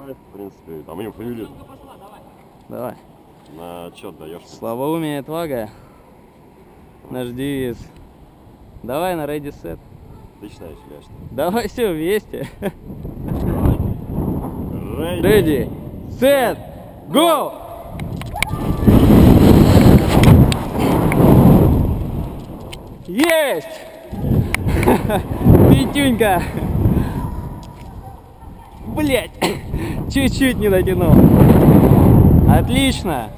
Давай, в принципе, там им фамилию Давай. на счет даешь. Слабоумие и отвага. Наш девиз. Давай на ready set. Ты считаешь, я что? Давай все вместе. Ready, set, go! Есть! Пятюнька! блядь, чуть-чуть не дотянул. Отлично.